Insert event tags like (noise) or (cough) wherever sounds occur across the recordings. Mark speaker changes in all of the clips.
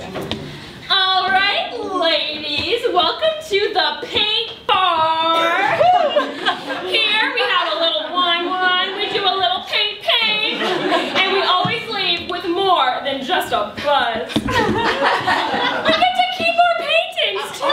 Speaker 1: All right, ladies, welcome to the paint bar. Here we have a little wine wine, we do a little paint paint, and we always leave with more than just a buzz. (laughs) we get to keep our paintings too.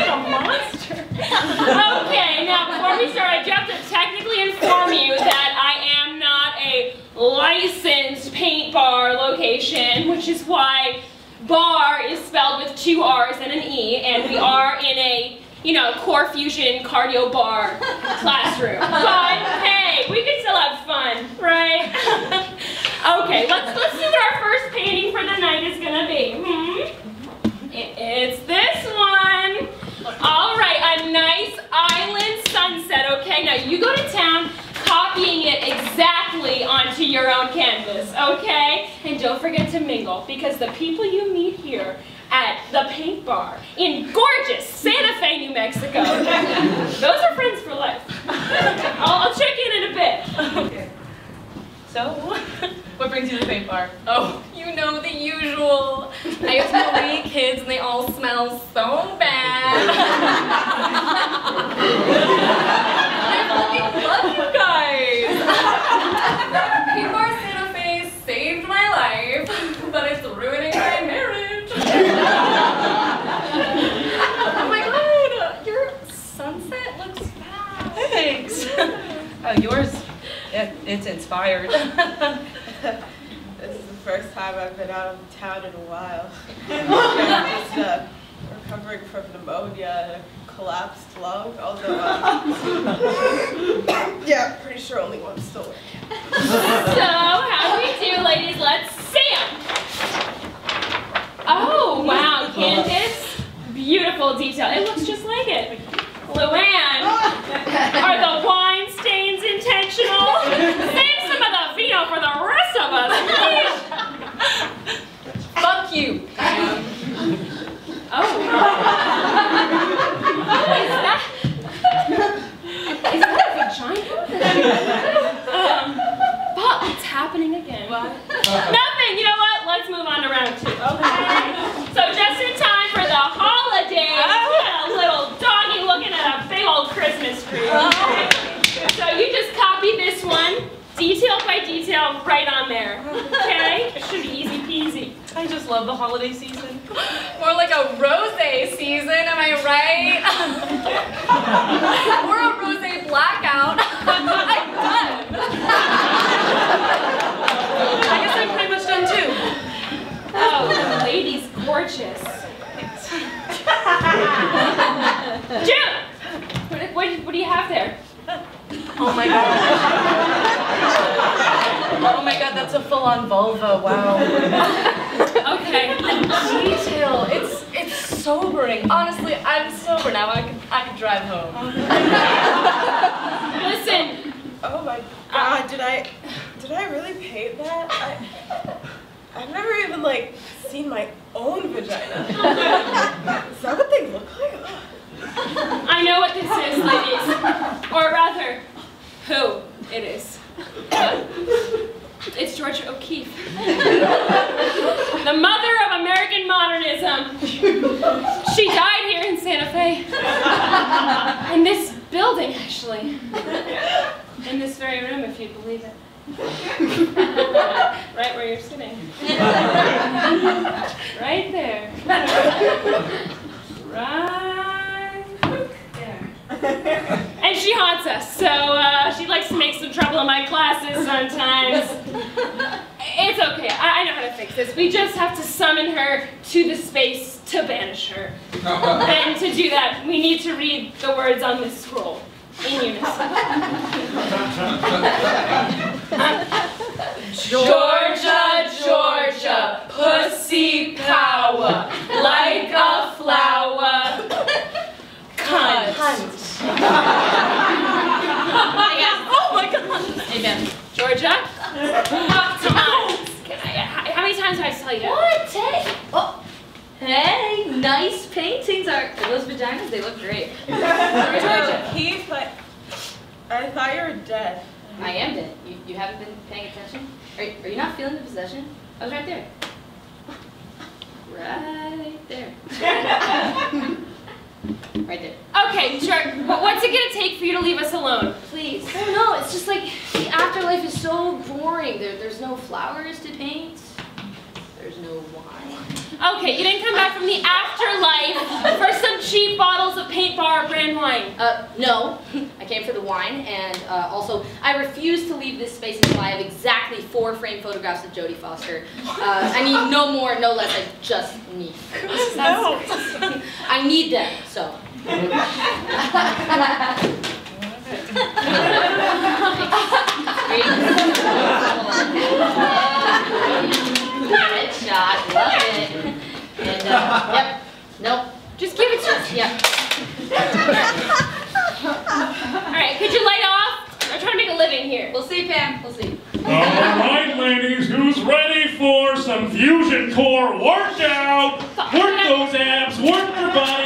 Speaker 1: A monster. Okay, now before we start, I do have to technically inform you that I am not a licensed paint bar location, which is why bar is spelled with two R's and an E, and we are in a, you know, core fusion cardio bar (laughs) classroom. But hey, we can still have fun, right? (laughs) okay, let's let's see what our first painting for the night is gonna be. Hmm? It's this one. All right, a nice island sunset. Okay, now you go to town copying it exactly onto your own canvas, okay? And don't forget to mingle because the people you meet here at the paint bar in gorgeous Santa Fe, New Mexico, (laughs) those are friends for life. (laughs) I'll, I'll check in in a bit. Okay. (laughs)
Speaker 2: So, what brings you to the paint bar?
Speaker 1: Oh, you know the usual. I have to meet kids and they all smell so bad. I fucking love you guys. Paint bar Santa Fe saved my life, but it's ruining my marriage. oh my god, your sunset looks fab.
Speaker 2: Thanks. Oh, yours, it, it's inspired. (laughs)
Speaker 3: This is the first time I've been out of town in a while. I'm (laughs) just uh, recovering from pneumonia and a collapsed lung, although, uh, (laughs) yeah, pretty sure only one's still working.
Speaker 1: So, how do we do, ladies? Let's see 'em. Oh, wow, Candace. Beautiful detail. It looks just like it. Luann, are the wine stains intentional? Save some of the vino for the rest of us, please. Fuck you, Pam. Oh. Oh, is that? Is that a vagina? um, but it's happening again. Nothing. You know what? Let's move on to round two. Okay. So just in time for the holidays, we got a little doggy looking at a big old Christmas tree. Okay? So you just copy this one, detail by detail, right on there. Okay? It should be easy peasy.
Speaker 2: I just love the holiday season.
Speaker 1: More like a rosé season, am I right? (laughs) or a rosé blackout. I'm done.
Speaker 2: I guess I'm pretty much done too.
Speaker 1: Oh, the lady's gorgeous. June! What, what, what do you have there?
Speaker 2: Oh my god. Oh my god, that's a full-on vulva, wow. (laughs)
Speaker 1: Okay.
Speaker 2: Detail, it's it's sobering. Honestly, I'm sober now, I can, I can drive home. (laughs)
Speaker 1: Listen,
Speaker 3: Oh my god, did I, did I really paint that? I, I've never even, like, seen my own vagina. Is that what they look like? Ugh.
Speaker 1: I know what this is, ladies. Or rather, who it is. It's Georgia O'Keeffe. The mother of American modernism. She died here in Santa Fe. (laughs) In this building, actually. (laughs) In this very room, if you believe it. (laughs) Right where you're sitting. Right there. Right there. And she haunts us, so uh, she likes to make some trouble in my classes sometimes. It's okay, I, I know how to fix this. We just have to summon her to the space to banish her. And to do that, we need to read the words on this scroll in unison. (laughs) Um, Georgia,
Speaker 4: nice paintings are those vaginas. They look great. (laughs)
Speaker 1: he
Speaker 3: put. I thought you were dead.
Speaker 4: I am dead. You, you haven't been paying attention. Are you, are you not feeling the possession? I was right there. Right there. (laughs) right there.
Speaker 1: Okay, sure. But what's it gonna take for you to leave us alone? Please.
Speaker 4: I don't know. It's just like the afterlife is so boring. There, there's no flowers to paint. There's no wine.
Speaker 1: Okay, you didn't come back from the afterlife for some cheap bottles of paint bar brand wine.
Speaker 4: Uh, no. (laughs) I came for the wine, and uh, also I refuse to leave this space until I have exactly four framed photographs of Jodie Foster. Uh, I need no more, no less. I just need. (laughs)
Speaker 3: No. (laughs)
Speaker 4: I need them. So. Good shot. Love it. And, uh, yep. Nope.
Speaker 1: Just give it to us.
Speaker 4: Yep.
Speaker 1: Alright, could you light off? I'm trying to make a living here.
Speaker 4: We'll see, Pam. We'll see.
Speaker 5: All right, ladies, who's ready for some fusion core workout? Work those abs, work your body,